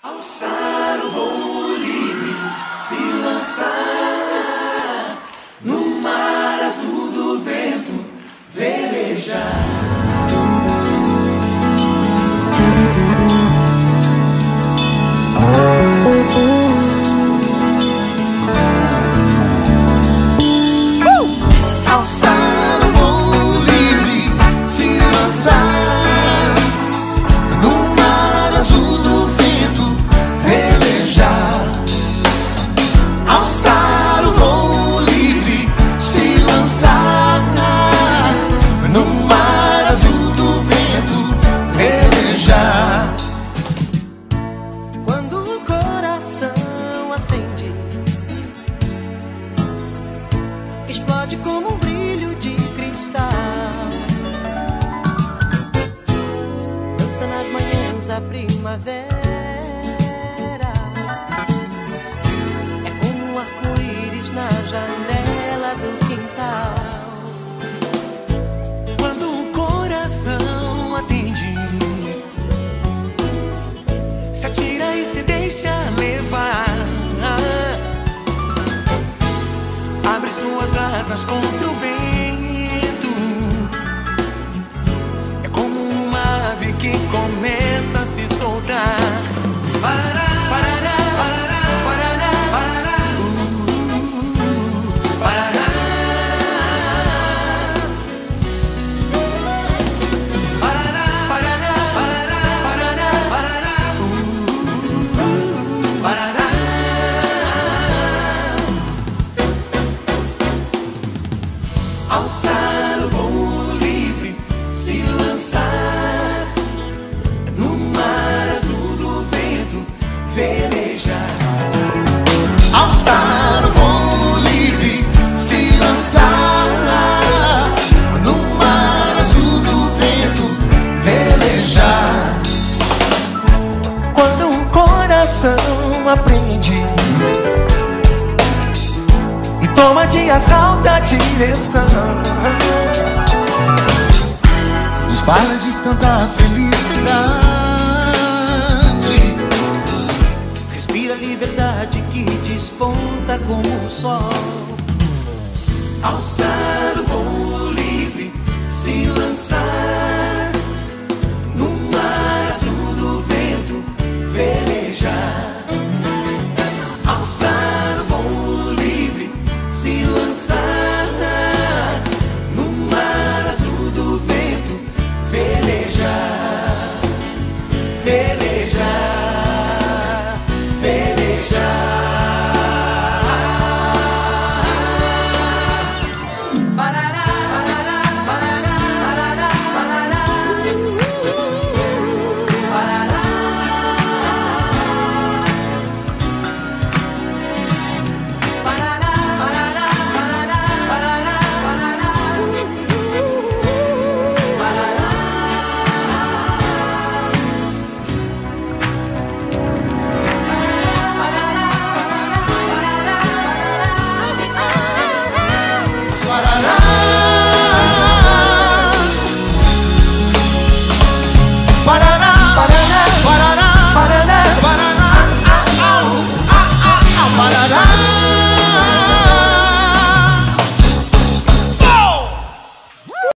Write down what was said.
Alçar o voo livre, se lançar explode como um brilho de cristal. Dança nas manhãs a primavera. É como um arco-íris na janela do quintal. Quando o coração atende, se atira e se deixa levar. Abre suas asas contra o vento. É como uma ave que começa a se soltar. Parará, aprende e toma de assalto a direção. Dispara de tanta felicidade. Respira a liberdade que desponta como o sol. Alçar o voo livre, se lançar